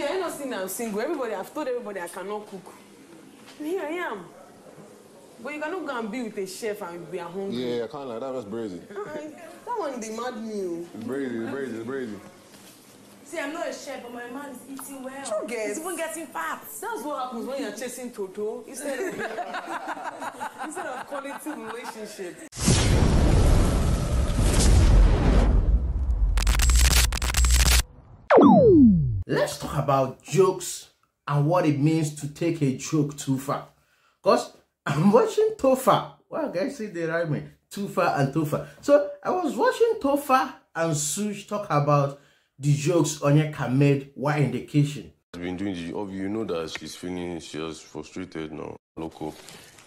Me, I not saying I'm single. Everybody, I've told everybody I cannot cook. And here I am. But you cannot go and be with a chef and be at home. Yeah, I can't like that. That's brazy. That one, they mad me. Oh. It's brazy. It's brazy. It's brazy. See, I'm not a chef, but my man is eating well. True, guys. He's even getting fat. That's what happens when you're chasing Toto instead of, instead of quality relationship. Talk about jokes and what it means to take a joke too far. Because I'm watching Topher. Well, guys see the rhyming. Too far and too far. So I was watching Topher and Sooj talk about the jokes Onyeka made while in the kitchen. Been doing the. You know that she's feeling she's frustrated now. Local.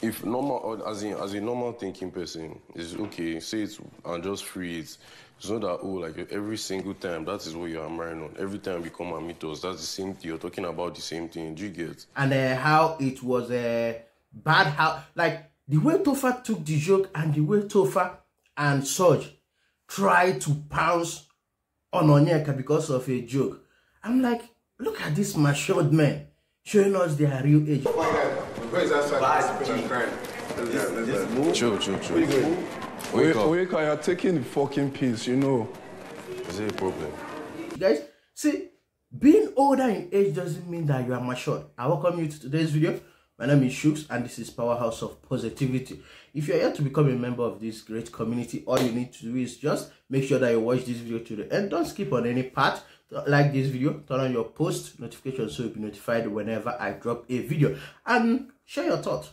If normal, as in as a normal thinking person, is okay. Say it and just free it. It's not that oh like every single time that is what you are marrying on. Every time you come and meet us, that's the same thing. You're talking about the same thing. Do you get? and uh, how it was a uh, bad how like the way Topher took the joke and the way Topher and Sooj tried to pounce on Onyeka because of a joke. I'm like, look at this matured men showing us their real age. Where's that side? Chill, chill, chill. Wake Wake up. Wake you're taking the fucking piece, you know. Is there a problem? Guys, see, being older in age doesn't mean that you are matured. I welcome you to today's video. My name is Chuks and this is Powerhouse of Positivity. If you're here to become a member of this great community, all you need to do is just make sure that you watch this video to the end. Don't skip on any part. Like this video, turn on your post notification so you'll be notified whenever I drop a video. And share your thoughts.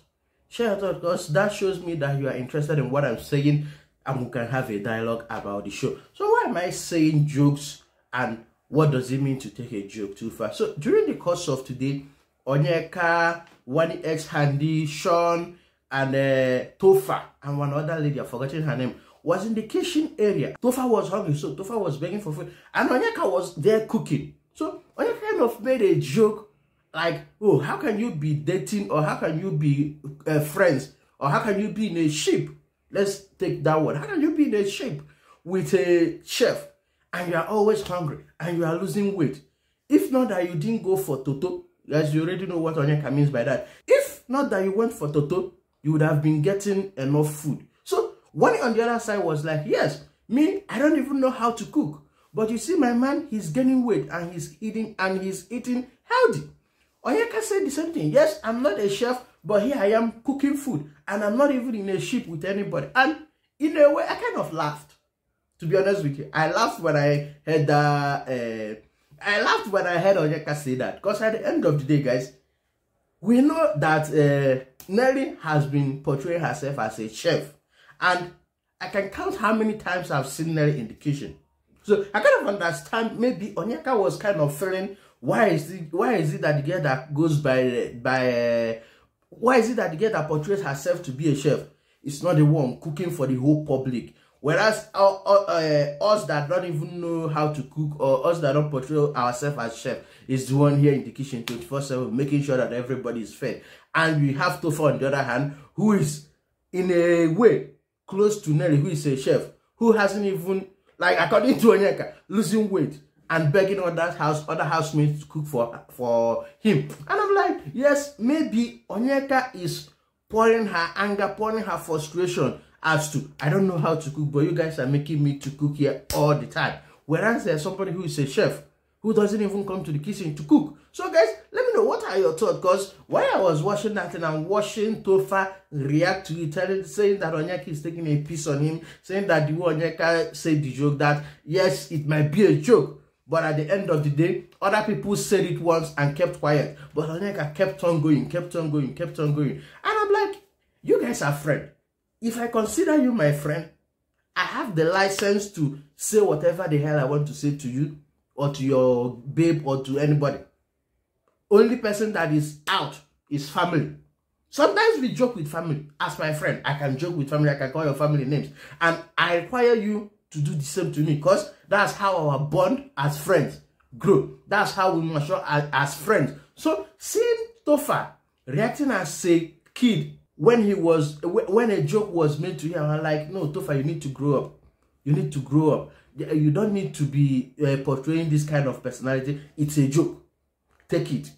Share your thoughts because that shows me that you are interested in what I'm saying and we can have a dialogue about the show. So why am I saying jokes and what does it mean to take a joke too far? So during the course of today, Onyeka, Wanni x Handi, Shaun, and uh, Topher, and one other lady, I've forgotten her name, was in the kitchen area. Topher was hungry, so Topher was begging for food, and Onyeka was there cooking. So Onyeka kind of made a joke like, oh, how can you be dating or how can you be uh, friends or how can you be in a ship? Let's take that word. How can you be in a ship with a chef and you are always hungry and you are losing weight? If not that you didn't go for Toto, as you already know what Onyeka means by that. If not that you went for Toto, you would have been getting enough food. One on the other side was like, yes, me, I don't even know how to cook. But you see, my man, he's gaining weight and he's eating and he's eating healthy. Onyeka said the same thing. Yes, I'm not a chef, but here I am cooking food and I'm not even in a ship with anybody. And in a way, I kind of laughed. To be honest with you, I laughed when I heard that. Uh, I laughed when I heard Onyeka say that because at the end of the day, guys, we know that uh, Nelly has been portraying herself as a chef, and I can count how many times I've seen Nelly in the kitchen. So I kind of understand maybe Onyeka was kind of feeling why is it why is it that the girl that goes by by uh, why is it that the girl that portrays herself to be a chef is not the one cooking for the whole public whereas uh, uh, uh, us that don't even know how to cook or us that don't portray ourselves as chef is the one here in the kitchen 24 7 making sure that everybody is fed and we have Topher on the other hand who is in a way close to Nelly who is a chef who hasn't even like according to Onyeka losing weight and begging other house other housemates to cook for for him. And i'm like yes maybe onyeka is pouring her anger pouring her frustration as to i don't know how to cook but you guys are making me to cook here all the time. Whereas there's somebody who is a chef who doesn't even come to the kitchen to cook. So guys let me know what are your thoughts because while i was watching that and i'm watching Topher react to it telling saying that onyeka is taking a piece on him saying that the onyeka said the joke that yes it might be a joke but at the end of the day, other people said it once and kept quiet. But Onyeka kept on going, kept on going, kept on going. And I'm like, you guys are friends. If I consider you my friend, I have the license to say whatever the hell I want to say to you or to your babe or to anybody. Only person that is out is family. Sometimes we joke with family. As my friend, I can joke with family. I can call your family names. And I require you to do the same to me because that's how our bond as friends grow. That's how we mature as, as friends. So seeing Topher reacting as a kid when he was when a joke was made to him, I'm like, no, Topher, you need to grow up. You need to grow up. You don't need to be uh, portraying this kind of personality. It's a joke. take it.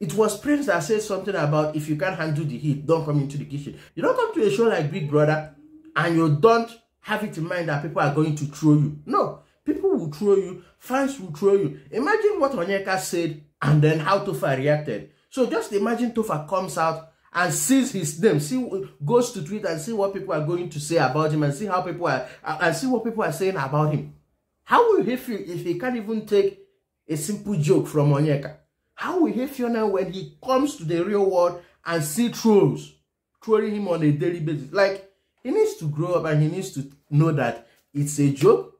It was Prince that said something about if you can't handle the heat, don't come into the kitchen. You don't come to a show like Big Brother and you don't have it in mind that people are going to throw you. No, people will throw you, fans will throw you. Imagine what Onyeka said and then how Topher reacted. So just imagine Topher comes out and sees his name, see goes to Twitter and see what people are going to say about him and see how people are and see what people are saying about him. How will he feel if he can't even take a simple joke from Onyeka? How will he feel now when he comes to the real world and see trolls trolling him on a daily basis? Like he needs to grow up and he needs to know that it's a joke.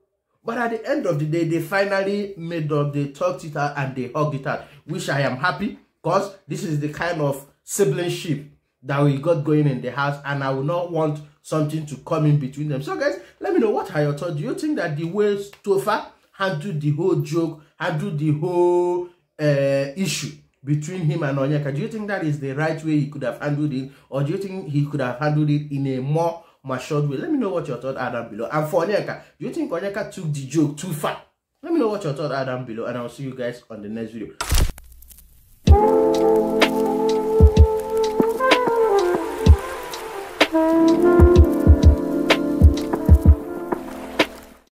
But at the end of the day, they finally made up, they talked it out and they hugged it out, which I am happy because this is the kind of siblingship that we got going in the house and I will not want something to come in between them. So guys, let me know what are your thoughts. Do you think that the way Tofa handled the whole joke, handled the whole uh, issue between him and Onyeka, do you think that is the right way he could have handled it or do you think he could have handled it in a more matured way? Let me know what your thoughts are down below. And for Onyeka, do you think Onyeka took the joke too far? Let me know what your thoughts are down below and I'll see you guys on the next video.